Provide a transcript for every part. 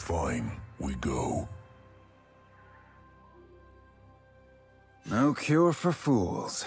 Fine, we go. No cure for fools.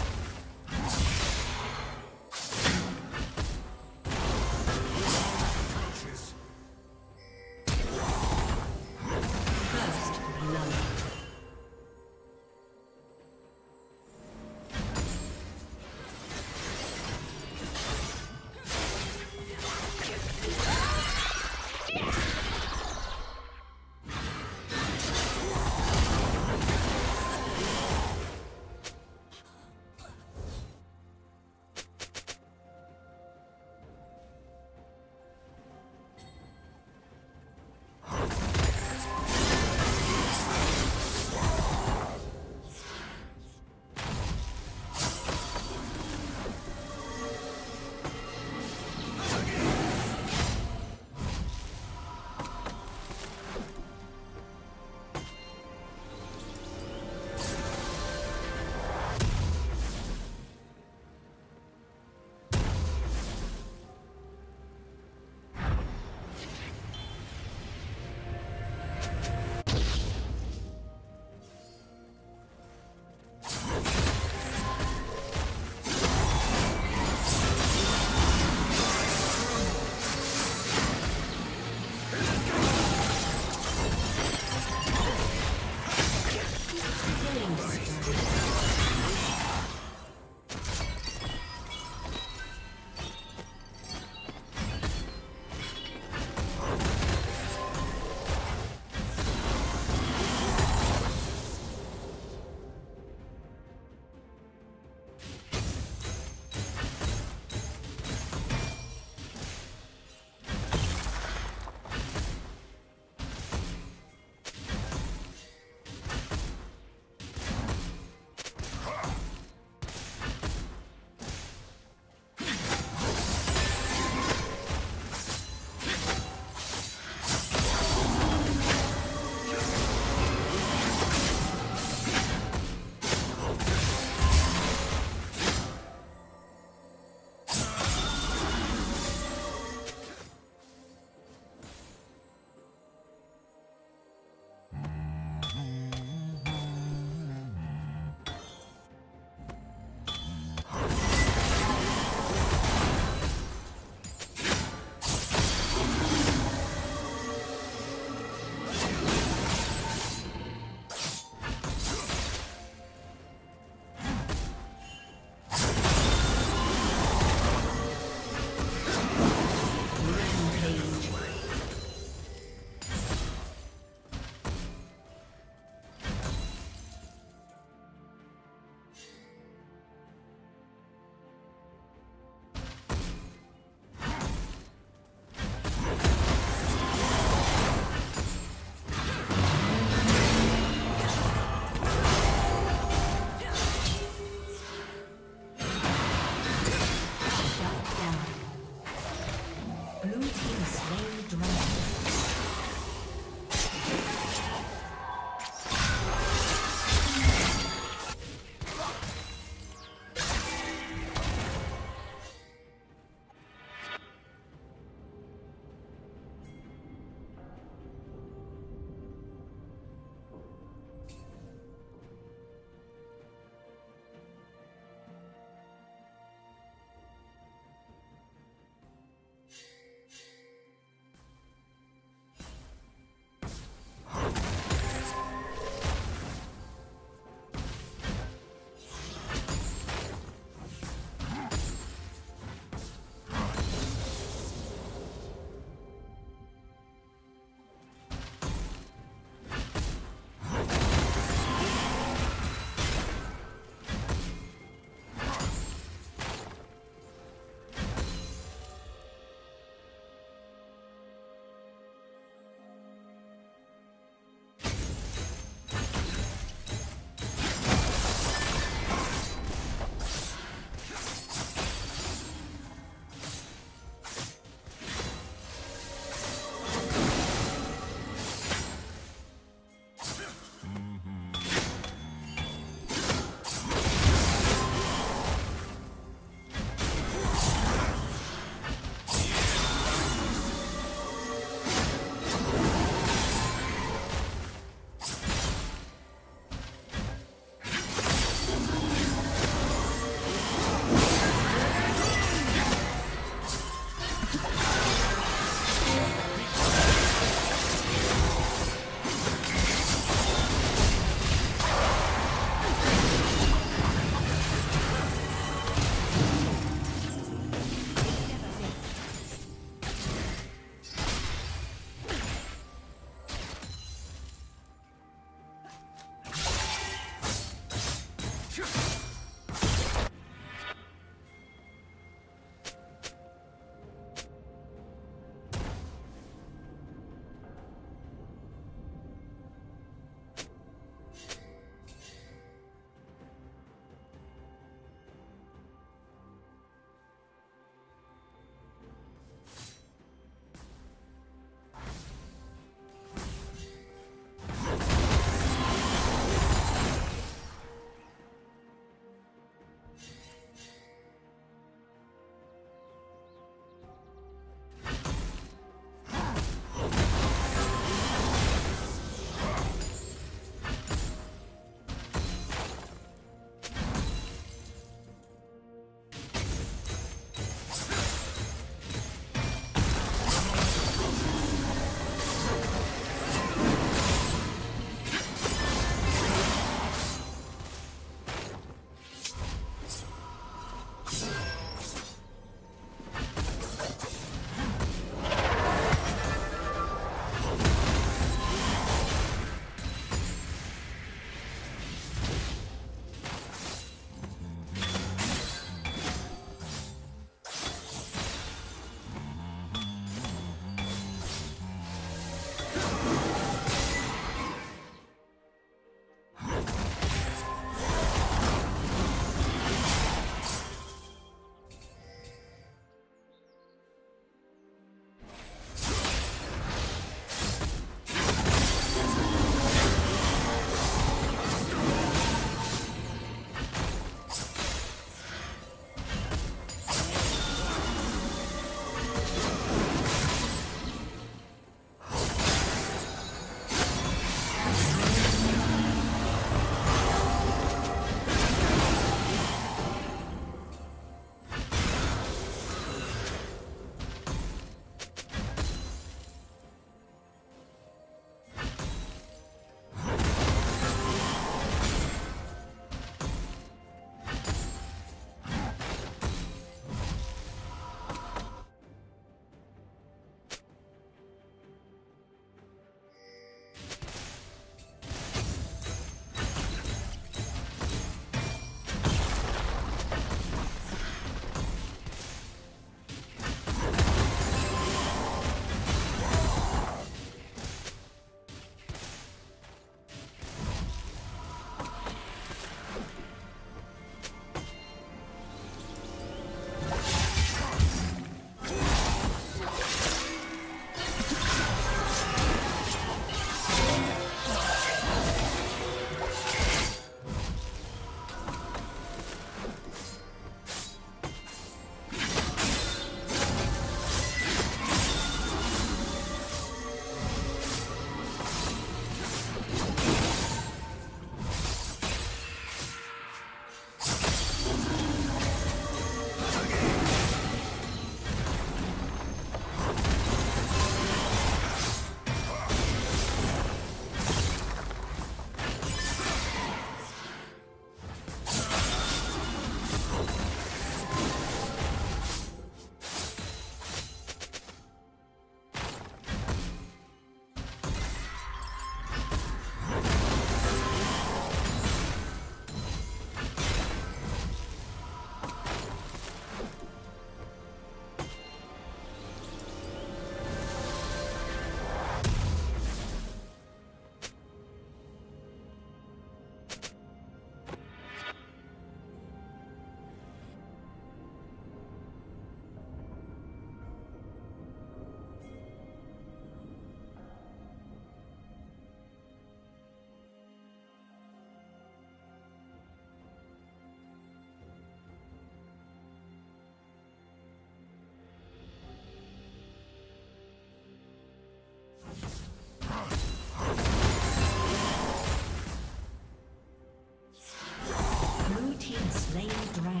slain dragon.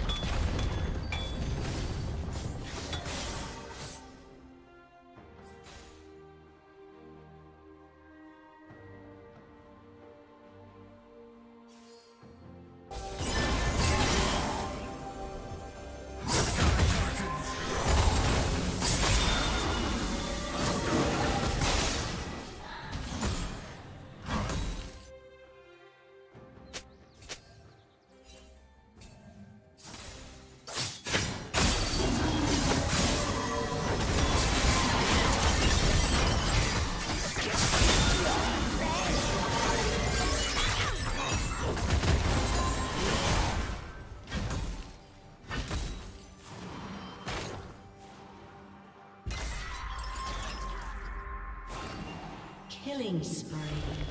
Killing spree.